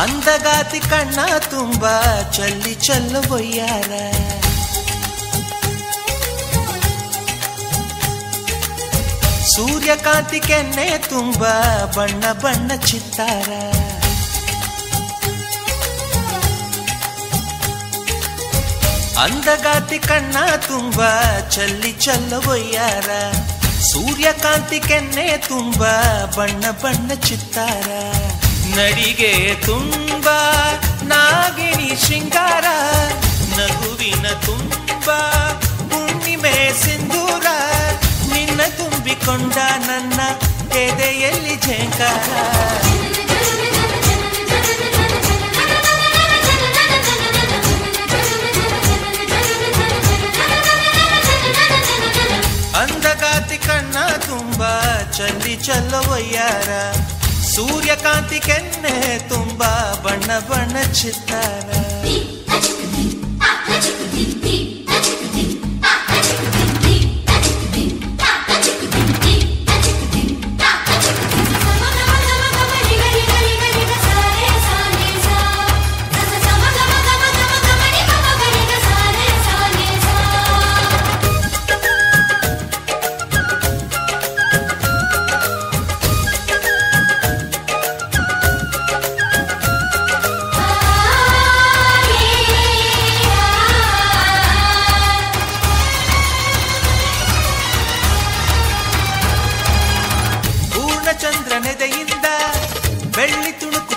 ಅಂದಗಾತಿ ಕಣ್ಣ ತುಂಬ ಚಲ್ಲಿ ಚಲ್ಲು ಬೊಯ್ಯಾರ ಸೂರ್ಯಕಾಂತಿ ಕೆನ್ನೆ ತುಂಬ ಬಣ್ಣ ಬಣ್ಣ ಚಿತ್ತಾರ ಅಂದಗಾತಿ ಕಣ್ಣ ತುಂಬ ಚಲ್ಲಿ ಚಲ್ಲು ಬೊಯ್ಯಾರ ಸೂರ್ಯಕಾಂತಿ ಕೆನ್ನೆ ತುಂಬ ಬಣ್ಣ ಬಣ್ಣ ಚಿತ್ತಾರ ನಡಿಗೆ ತುಂಬ ನಾಗಿಣಿ ಶೃಂಗಾರ, ನಗುವಿನ ತುಂಬ ಹುಣ್ಣಿಮೆ ಸಿಂಧೂರ, ನಿನ್ನ ತುಂಬಿಕೊಂಡ ನನ್ನ ಎದೆಯಲ್ಲಿ ಝೇಂಕಾರ ಅಂಧಗಾತಿ ಕಣ್ಣ ತುಂಬ ಚಲ್ಲಿ ಚಲ್ಲವಯ್ಯಾರ ಸೂರ್ಯಕಾಂತಿ ಕೆನ್ನೆ ತುಂಬಾ ಬಣ್ಣ ಬಣ್ಣ ಚಿತ್ತಾರ.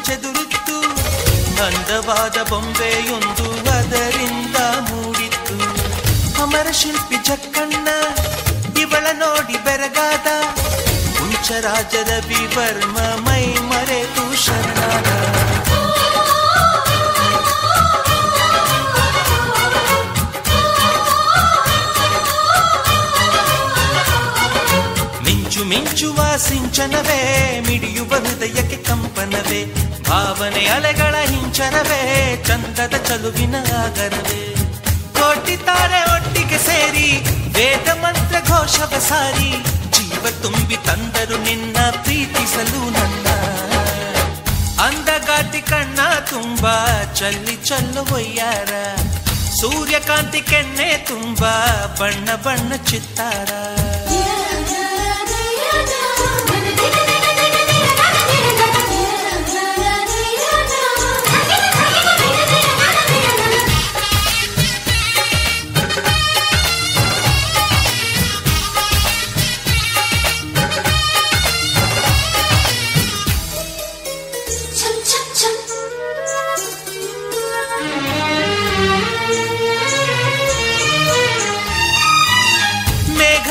ಚೆದುರಿತ್ತು. ಅಂದವಾದ ಬೊಂಬೆಯೊಂದು ಅದರಿಂದ ಮೂಡಿತ್ತು. ಅಮರ ಶಿಲ್ಪಿ ಜಕ್ಕಣ್ಣ, ಇವಳ ನೋಡಿ ಬೆರಗಾದ. ರವಿ ಬಿವರ್ಮ ಮೈ ಮರೆತು ಶರಣಾದ. ಸಿಂಚನವೇ, ಮಿಡಿಯುವ ಹೃದಯಕ್ಕೆ ಕಂಪನವೇ. ಭಾವನೆ ಅಲೆಗಳ ಹಿಂಚನವೇ, ಚಂದದ ಚಲುವಿನ ಆಗರವೇ. ಕೊಟ್ಟಿದ್ದಾರೆ ಒಟ್ಟಿಗೆ ಸೇರಿ, ವೇದ ಮಂತ್ರ ಘೋಷವ ಸಾರಿ. ಜೀವ ತುಂಬಿ ತಂದರು ನಿನ್ನ ಪ್ರೀತಿಸಲು ನನ್ನ. ಅಂದಗಾತಿ ಕಣ್ಣ ತುಂಬ, ಚಲ್ಲಿ ಚಲ್ಲುವಯ್ಯಾರ ಸೂರ್ಯಕಾಂತಿ ಕೆಣ್ಣೆ ತುಂಬ, ಬಣ್ಣ ಬಣ್ಣ ಚಿತ್ತಾರ.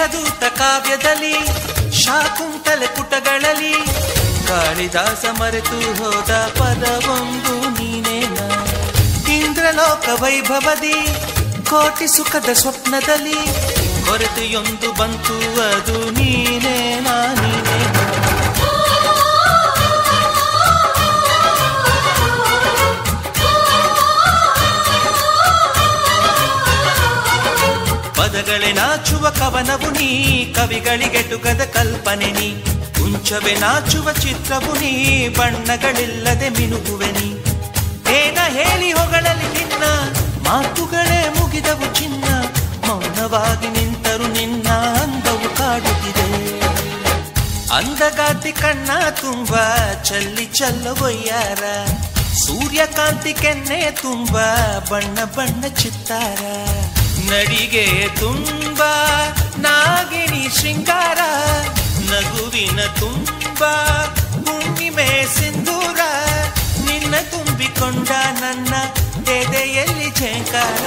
ಮೇಘದೂತ ಕಾವ್ಯದಲ್ಲಿ ಶಾಕುಂತಲೆ ಪುಟಗಳಲ್ಲಿ, ಕಾಳಿದಾಸ ಮರೆತು ಹೋದ ಪದವೊಂದು ನೀನೇನ ಇಂದ್ರಲೋಕ ವೈಭವದಿ, ಕೋಟಿ ಸುಖದ ಸ್ವಪ್ನದಲ್ಲಿ, ಕೊರತೆಯೊಂದು ಬಂತು ಅದು ನೀನೇನಾ ಪದಗಳೇ ನಾಚುವ ಕವನವು ನೀ, ಕವಿಗಳಿಗೆಟುಕದ ಕಲ್ಪನೆ ನೀ. ಕುಂಚವೆ ನಾಚುವ ಚಿತ್ರವು ನೀ, ಬಣ್ಣಗಳಿಲ್ಲದೆ ಮಿನುಗುವೆ ನೀ. ಏನ ಹೇಳಿ ಹೊಗಳಲ್ಲಿ ನಿನ್ನ, ಮಾತುಗಳೇ ಮುಗಿದವು ಚಿನ್ನ. ಮೌನವಾಗಿ ನಿಂತರು ನಿನ್ನ ಅಂದವು ಕಾಡುತ್ತಿದೆ. ಅಂದಗಾತಿ ಕಣ್ಣ ತುಂಬ, ಚಲ್ಲಿ ಚಲ್ಲವೊಯ್ಯಾರ ಸೂರ್ಯಕಾಂತಿ ಕೆನ್ನೆ ತುಂಬ, ಬಣ್ಣ ಬಣ್ಣ ಚಿತ್ತಾರ. ನಡಿಗೆ ತುಂಬ ನಾಗಿಣಿ ಶೃಂಗಾರ ನಗುವಿನ ತುಂಬ ಹುಣ್ಣಿಮೆ ಸಿಂಧೂರ ನಿನ್ನ ತುಂಬಿಕೊಂಡ ನನ್ನ ಎದೆಯಲ್ಲಿ ಝೇಂಕಾರ